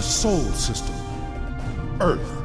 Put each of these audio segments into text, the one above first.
the Sol system, Earth.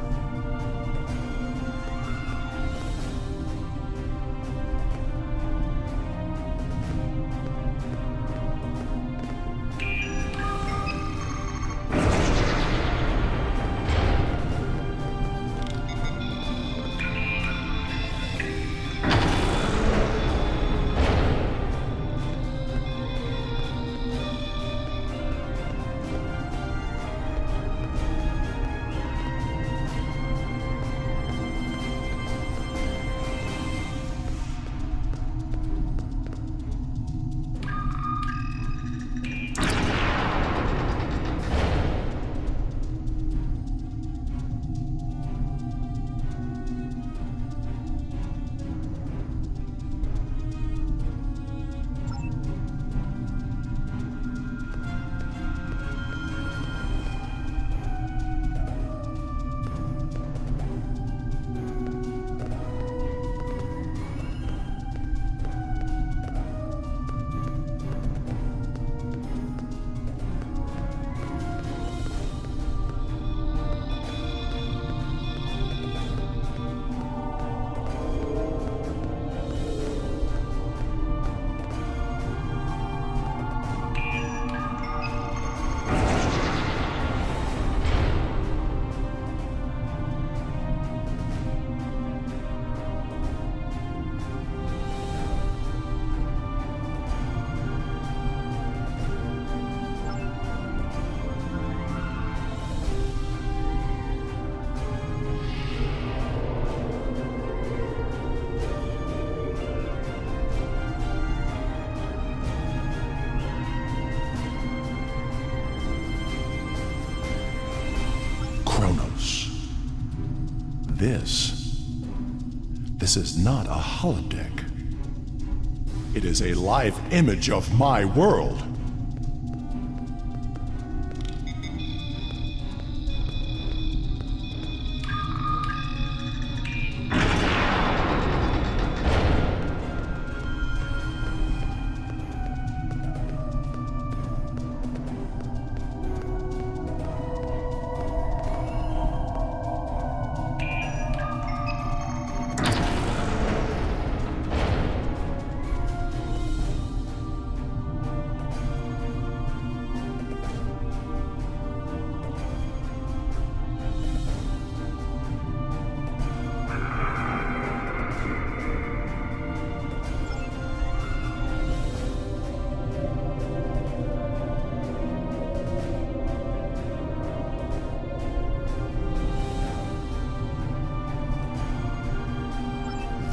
This. This is not a holodeck. It is a live image of my world.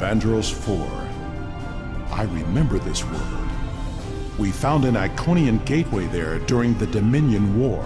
Vandros 4. I remember this world. We found an Iconian gateway there during the Dominion War.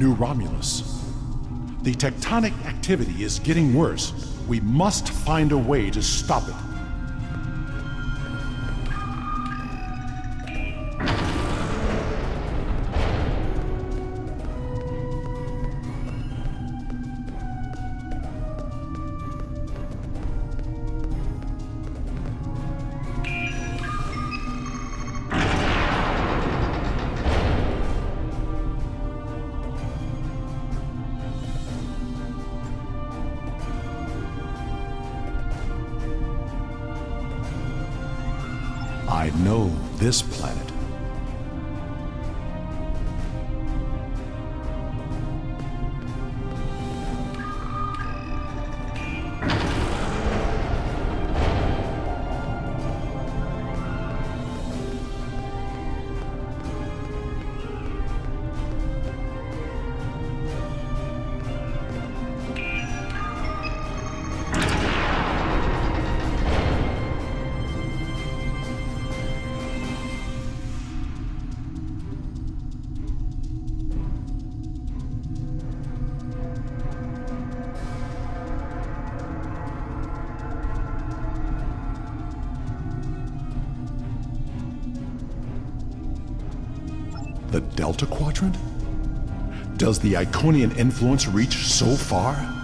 New Romulus. The tectonic activity is getting worse. We must find a way to stop it. I know this planet. The Delta Quadrant? Does the Iconian influence reach so far?